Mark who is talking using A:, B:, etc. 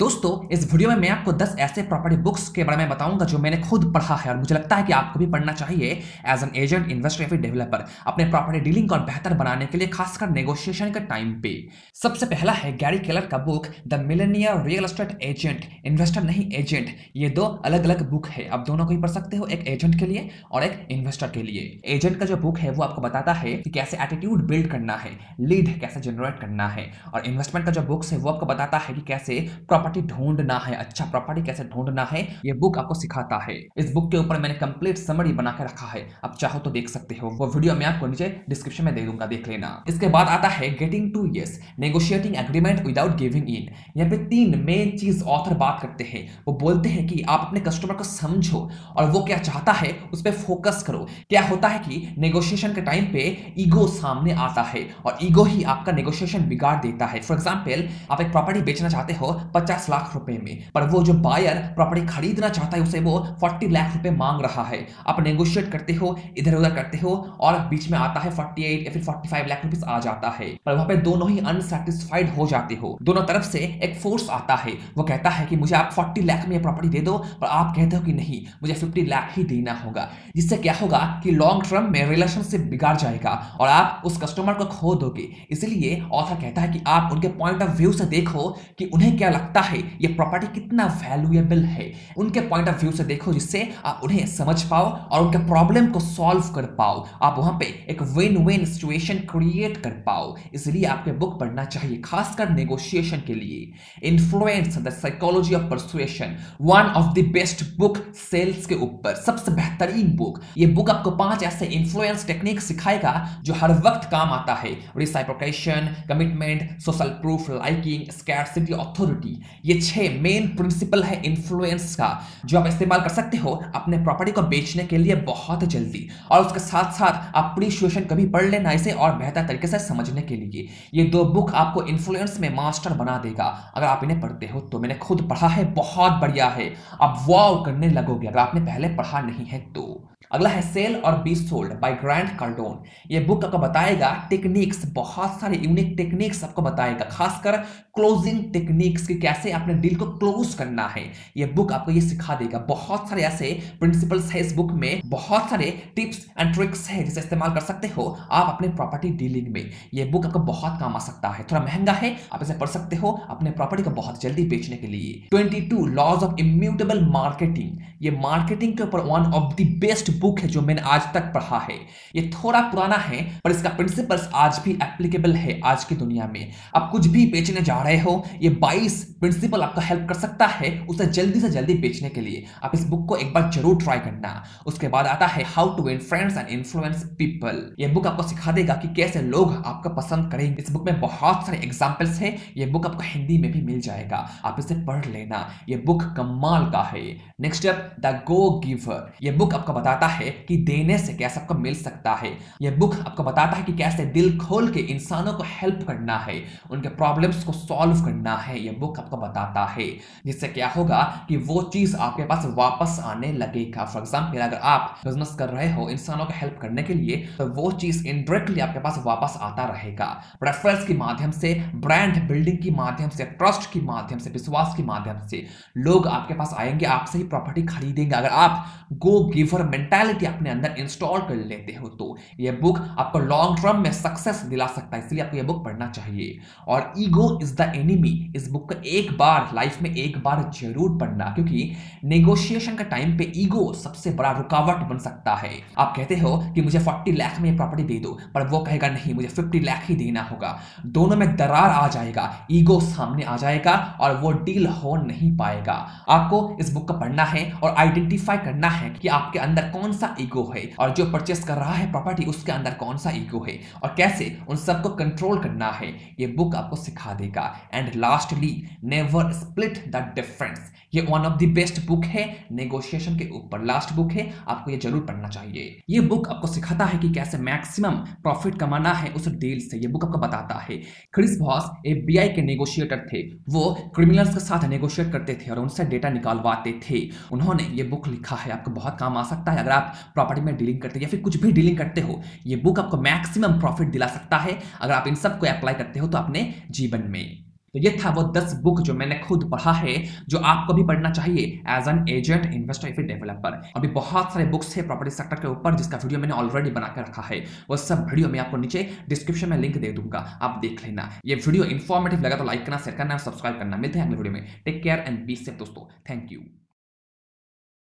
A: दोस्तों, इस वीडियो में मैं आपको 10 ऐसे प्रॉपर्टी बुक्स के बारे में बताऊँगा जो मैंने खुद पढ़ा है और मुझे लगता है कि आपको भी पढ़ना चाहिए एज एन एजेंट इन्वेस्टर या फिर डेवलपर अपने प्रॉपर्टी डीलिंग को बेहतर बनाने के लिए, खासकर नेगोशिएशन के टाइम पे। सबसे पहला है गैरी केलर का book the millionaire real estate agent investor नहीं एजेंट ये दो अलग अलग बुक है। आप दोनों को ही पढ़ सकते हो, एक एजेंट के लिए और एक इन्वेस्टर के लिए। एजेंट का जो बुक है, वो आपको बताता है कि कैसे एटीट्यूड बिल्ड करना है लीड कैसे जनरेट करना है और इन्वेस्टमेंट का जो बुक्स है, वो आपको बताता है कि कैसे प्रॉपर्टी ढूंढना है अच्छा प्रॉपर्टी कैसे ढूंढना है, ये बुक आपको सिखाता है। इस बुक के ऊपर मैंने कंप्लीट समरी बना के रखा है। आप चाहो तो देख सकते हो। वो वीडियो मैं आपको नीचे डिस्क्रिप्शन में दे दूँगा, देख लेना। इसके बाद आता है getting to yes negotiating agreement without giving in यहाँ पे तीन मेन चीज़ ऑथर बात करते हैं। वो बोलते हैं कि आप अपने कस्टमर को समझो और वो क्या चाहता है, उस पर फोकस करो। क्या होता है कि नेगोशिएशन के टाइम पे ईगो सामने आता है और ईगो ही आपका नेगोशिएशन बिगाड़ देता है। फॉर एग्ज़ाम्पल आप एक प्रॉपर्टी बेचना चाहते हो, पचास लाख रुपए में। पर वो जो बायर प्रॉपर्टी खरीदना चाहता है, उसे वो फोर्टी लाख रुपए मांग रहा है। आप नेगोशिएट करते हो इधर उधर करते हो, और बीच में आता है फोर्टी एट या फिर फोर्टी फाइव लाख रुपीज़ आ जाता है। पर वहाँ पे दोनों ही अनसेटिस्फाइड हो जाते हो। दोनों तरफ़ से एक फोर्स आता है। वो कहता है कि मुझे आप फोर्टी लाख में प्रॉपर्टी दे दो, पर आप कहते हो कि नहीं, मुझे फिफ्टी लाख ही देना होगा। जिससे क्या होगा कि लॉन्ग टर्म में रिलेशनशिप बिगाड़ जाएगा, और आप उस कस्टमर को खो दोगे। इसलिए ऑथर कहता है कि आप उनके पॉइंट ऑफ़ व्यू से देखो कि उन्हें क्या लगता है ये प्रॉपर्टी कितना वैल्यूएबल है। उनके पॉइंट ऑफ़ व्यू से देखो जिससे आप उन्हें समझ पाओ और उनके प्रॉब्लम को सॉल्व कर पाओ। आप वहाँ पे एक विन विन सिचुएशन क्रिएट कर पाओ। इसलिए आपके बुक पढ़ना चाहिए, खासकर नेगोशिएशन के लिए। Influence the psychology of persuasion one of the best book sales के ऊपर, सबसे बेहतरीन बुक ये बुक आपको पाँच ऐसे इन्फ्लुएंस टेक्निक सिखाएगा जो हर वक्त काम आता है। Reciprocation commitment social proof liking scarcity authority ये छह मेन प्रिंसिपल है इन्फ्लुएंस का, जो आप इस्तेमाल कर सकते हो अपने प्रॉपर्टी को बेचने के लिए बहुत जल्दी। और उसके साथ साथ अप्रिशिएशन कभी पढ़ लेना इसे और बेहतर तरीके से समझने के लिए। ये दो बुक आपको इन्फ्लुएंस में मास्टर बना देगा। अगर आप इन्हें पढ़ते हो तो मैंने खुद पढ़ा है, बहुत बढ़िया है। आप वाव करने लगोगे अगर आपने पहले पढ़ा नहीं है तो। अगला है sell or be sold by Grant Cardone ये बुक आपको बताएगा टेक्निक्स बहुत सारे यूनिक टेक्निक्स आपको बताएगा, खासकर क्लोजिंग टेक्निक्स की कैसे अपने डील को क्लोज करना है। ये बुक आपको ये सिखा देगा। बहुत सारे ऐसे प्रिंसिपल्स है इस बुक में, बहुत सारे टिप्स एंड ट्रिक्स है जिसे इस्तेमाल कर सकते हो आप अपने प्रॉपर्टी डीलिंग में। ये बुक आपको बहुत काम आ सकता है। थोड़ा महँगा है, आप इसे पढ़ सकते हो अपने प्रॉपर्टी को बहुत जल्दी बेचने के लिए। Twenty two laws of immutable marketing ये मार्केटिंग के ऊपर one of the best book है जो मैंने आज तक पढ़ा है। ये थोड़ा पुराना है, पर इसका प्रिंसिपल्स आज भी एप्लीकेबल है आज की दुनिया में। आप कुछ भी बेचने जा रहे हो, ये 22 प्रिंसिपल आपका हेल्प कर सकता है उसे जल्दी से जल्दी बेचने के लिए। आप इस बुक को एक बार ज़रूर ट्राई करना। उसके बाद आता है how to win friends and influence people ये बुक आपको सिखा देगा कि कैसे लोग आपका पसंद करेंगे। इस बुक में बहुत सारे एग्जाम्पल्स है। ये बुक आपको हिंदी में भी मिल जाएगा। आप इसे पढ़ लेना। ये बुक कमाल का है। Next up the go giver ये बुक आपको बताता है कि देने से कैसे आपको मिल सकता है। यह बुक आपको बताता है कि कैसे दिल खोल के इंसानों को हेल्प करना है, उनके प्रॉब्लम्स को सॉल्व करना है। यह बुक आपको बताता है। जिससे क्या होगा कि वो चीज़ आपके पास वापस आने लगेगा। फॉर एग्ज़ाम्पल अगर आप बिज़नेस कर रहे हो इंसानों को हेल्प करने के लिए तो वो चीज़ इनडायरेक्टली आपके पास वापस आता रहेगा। रेफरेंस के माध्यम से ब्रांड बिल्डिंग के माध्यम से ट्रस्ट के माध्यम से, विश्वास के माध्यम से लोग आपके पास आएँगे, आपसे ही प्रॉपर्टी खरीदेंगे। अगर आप गो गिवर मेंटालिटी अपने अंदर इंस्टॉल कर लेते हो तो ये बुक आपको लॉन्ग टर्म में सक्सेस दिला सकता है, इसलिए आपको ये बुक पढ़ना चाहिए। और ईगो इज़ द एनिमी इस बुक को एक बार लाइफ में एक बार ज़रूर पढ़ना, क्योंकि नेगोशिएशन का टाइम पे ईगो सबसे बड़ा रुकावट बन सकता है। आप कहते हो कि मुझे फोर्टी लाख में प्रॉपर्टी दे दो, पर वो कहेगा, नहीं, मुझे फिफ्टी लाख ही देना होगा। दोनों में दरार आ जाएगा ईगो सामने आ जाएगा, और वो डील हो नहीं पाएगा। आपको इस बुक को पढ़ना है और आइडेंटिफाई करना है कि आपके अंदर कौन सा ईगो है? और जो परचेस कर रहा है प्रॉपर्टी उसके अंदर कौन सा ईगो है? और कैसे उन सबको कंट्रोल करना है? ये बुक आपको सिखा देगा। And lastly never split the difference ये one of the best book है नेगोशिएशन के ऊपर। लास्ट बुक है, आपको ये ज़रूर पढ़ना चाहिए। ये बुक आपको सिखाता है कि कैसे मैक्सिमम प्रॉफिट कमाना है उस डील से। ये बुक आपको बताता है। क्रिस बॉस एफबीआई के नेगोशिएटर थे। वो क्रिमिनल्स के साथ नेगोशिएट करते थे और उनसे डेटा निकालवाते थे। उन्होंने ये बुक लिखा है। आपको बहुत काम आ सकता है। अगर आप प्रॉपर्टी में डीलिंग करते हो या फिर कुछ भी डीलिंग करते हो, ये बुक आपको मैक्सिमम प्रॉफिट दिला सकता है। अगर आप इन सबको अप्लाई करते हो तो अपने जीवन में। तो ये था वो दस बुक जो मैंने खुद पढ़ा है, जो आपको भी पढ़ना चाहिए एज एन एजेंट इन्वेस्टर या फिर डेवलपर अभी बहुत सारे बुक्स है प्रॉपर्टी सेक्टर के ऊपर जिसका वीडियो मैंने ऑलरेडी बना के रखा है। वो सब वीडियो मैं आपको नीचे डिस्क्रिप्शन में लिंक दे दूँगा, आप देख लेना। ये वीडियो इन्फॉर्मेटिव लगा तो लाइक करना शेयर करना सब्सक्राइब करना। मिलते हैं अगले वीडियो में। Take care and be safe दोस्तों। Thank you